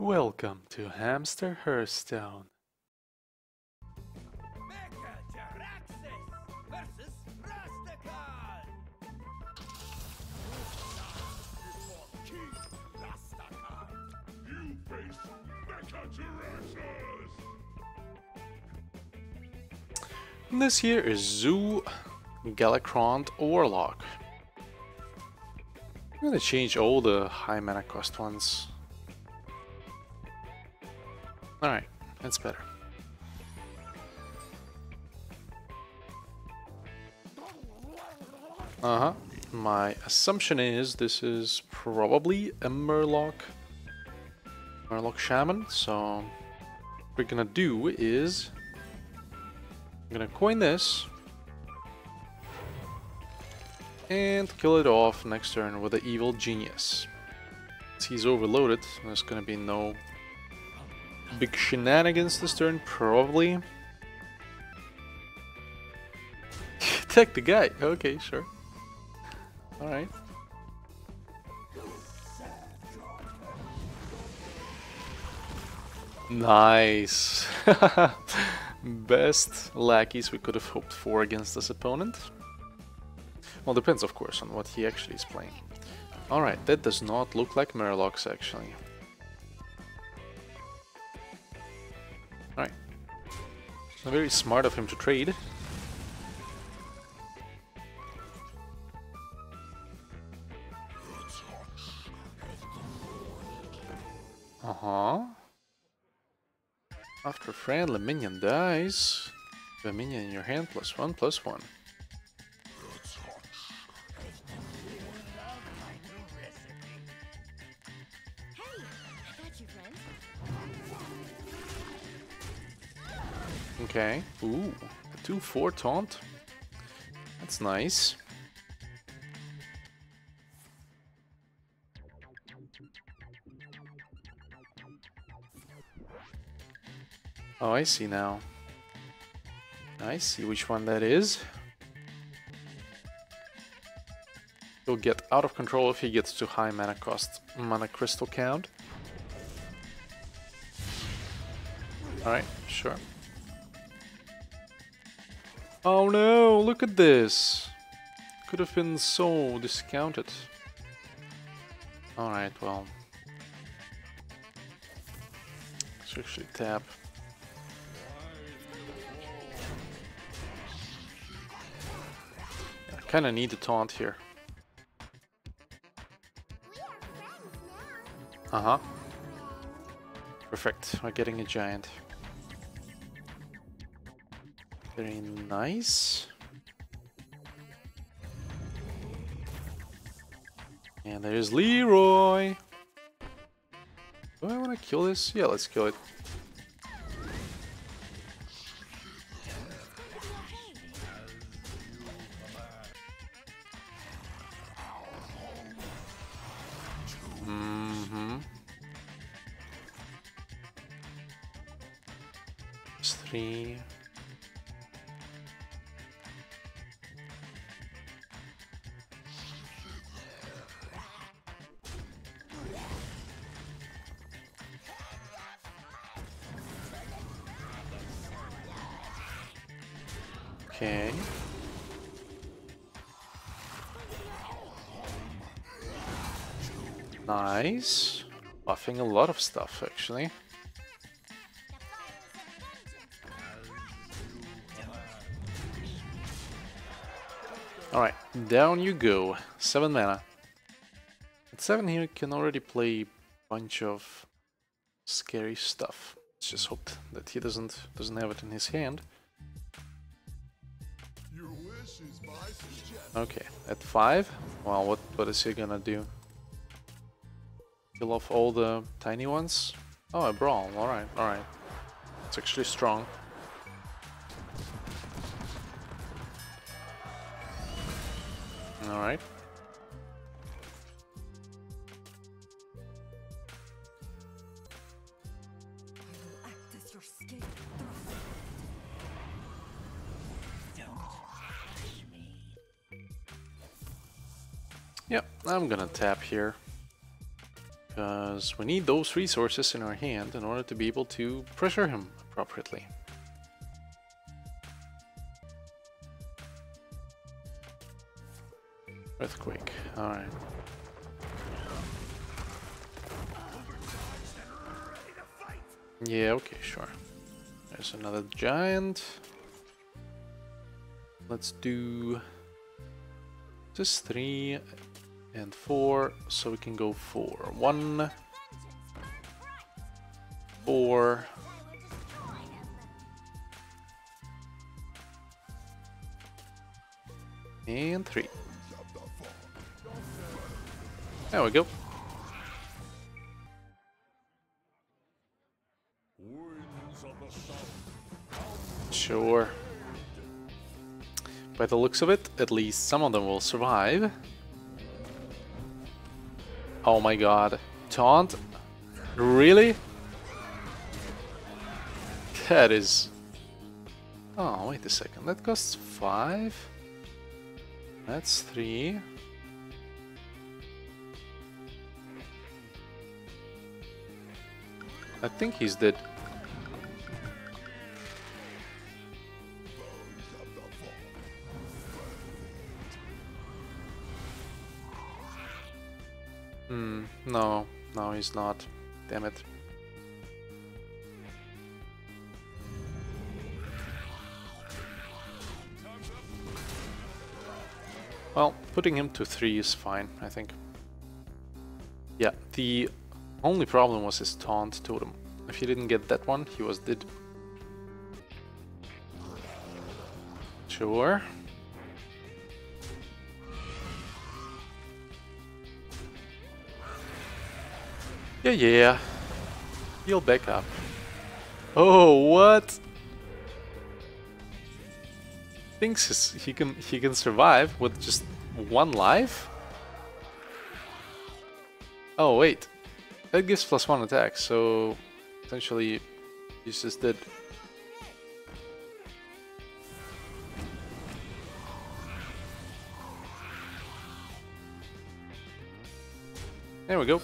Welcome to Hamster Hearthstone. This here is Zoo Galakrond Warlock. I'm gonna change all the high mana cost ones. Alright, that's better. Uh-huh. My assumption is this is probably a Murloc Murloc Shaman, so what we're gonna do is I'm gonna coin this and kill it off next turn with the Evil Genius. Since he's overloaded, there's gonna be no big shenanigans this turn, probably. Attack the guy. Okay, sure. Alright. Nice. Best lackeys we could have hoped for against this opponent. Well, depends, of course, on what he actually is playing. Alright, that does not look like Murlocs, actually. Alright. Very smart of him to trade. Uh-huh. After a friendly minion dies, the minion in your hand plus one plus one. Okay. Ooh, 2-4 taunt. That's nice. Oh, I see now. I see which one that is. He'll get out of control if he gets too high mana cost, mana crystal count. Alright, sure. Oh no, look at this! Could have been so discounted. Alright, well. Let's actually tap. I kinda need the taunt here. We are friends now. Uh huh. Perfect, we're getting a giant. Very nice. And there's Leeroy. Do I want to kill this? Yeah, let's kill it. Mm-hmm. Three. Okay. Nice. Buffing a lot of stuff, actually. Alright, down you go. 7 mana. At 7 here, you can already play a bunch of scary stuff. Let's just hope that he doesn't doesn't have it in his hand. Okay, at 5? Well, what, what is he gonna do? Kill off all the tiny ones? Oh, a brawl. Alright, alright. It's actually strong. Alright. Yep, I'm gonna tap here. Because we need those resources in our hand in order to be able to pressure him appropriately. Earthquake, alright. Yeah, okay, sure. There's another giant. Let's do just three and four, so we can go for one, four, and three. There we go. Sure. By the looks of it, at least some of them will survive. Oh my god. Taunt? Really? That is... Oh, wait a second. That costs 5? That's 3. I think he's dead. He's not. Damn it. Well, putting him to 3 is fine, I think. Yeah, the only problem was his taunt totem. If he didn't get that one, he was dead. Sure. Yeah, yeah. He'll back up. Oh, what? Thinks he can he can survive with just one life? Oh wait, that gives plus one attack, so essentially he's just dead. There we go.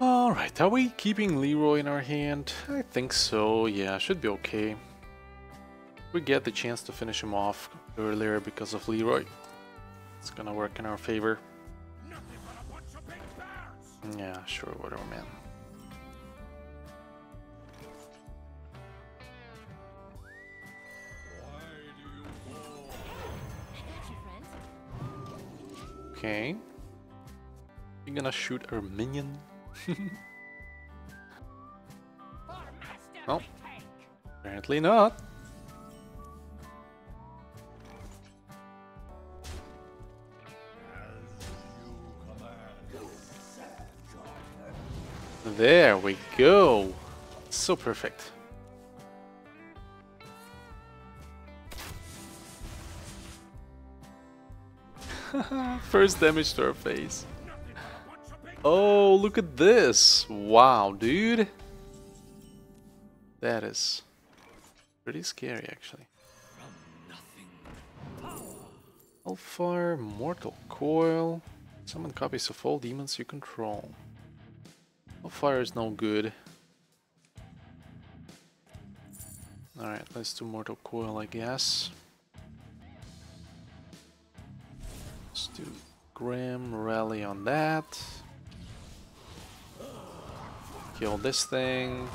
Alright, are we keeping Leeroy in our hand? I think so, yeah, should be okay. We get the chance to finish him off earlier because of Leeroy. It's gonna work in our favor. Nothing but a bunch of big birds. Yeah, sure, whatever, man. Why do you fall? I got you, friend. Okay. You gonna shoot our minion? Oh, apparently not. There we go. So perfect. First damage to our face. Oh, look at this. Wow, dude. That is pretty scary, actually. Oh, Hellfire, Mortal Coil. Summon copies of all demons you control. Oh, Hellfire is no good. Alright, let's do Mortal Coil, I guess. Let's do Grim Rally on that. Kill this thing.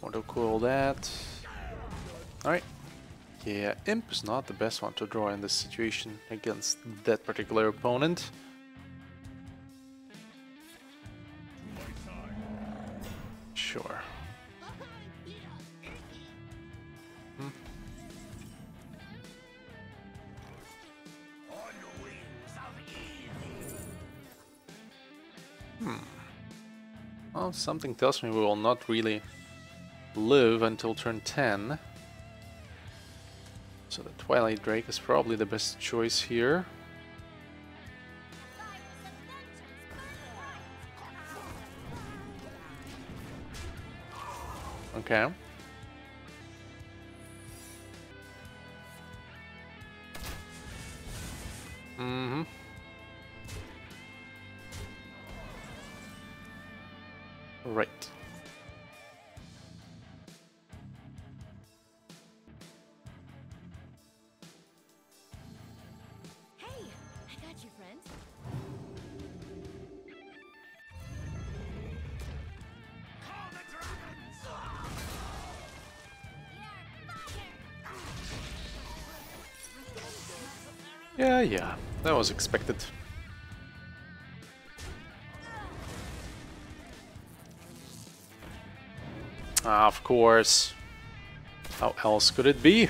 Mortal Coil that. Alright. Yeah, Imp is not the best one to draw in this situation against that particular opponent. Sure. Well, something tells me we will not really live until turn 10. So the Twilight Drake is probably the best choice here. Okay. Mm-hmm. Dragons! Yeah, yeah. That was expected. Ah, of course. How else could it be?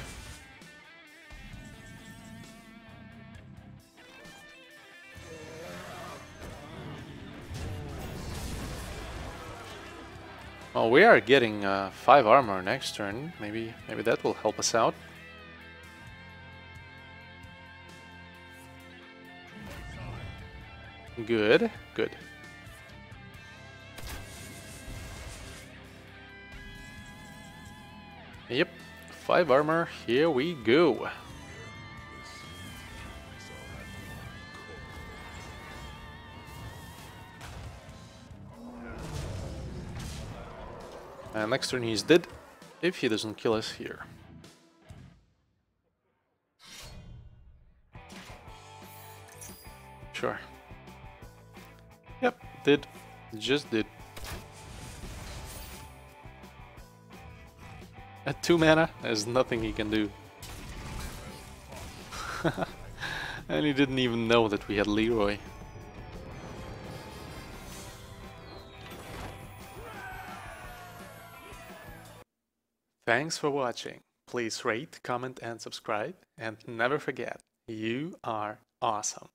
Well, we are getting uh, 5 armor next turn. Maybe, maybe that will help us out. Good, good. Yep, 5 armor, here we go. And next turn he's dead, if he doesn't kill us here. Sure. Yep, did. Just did. At 2 mana, there's nothing he can do. and he didn't even know that we had Leeroy. Thanks for watching. Please rate, comment and subscribe. And never forget, you are awesome.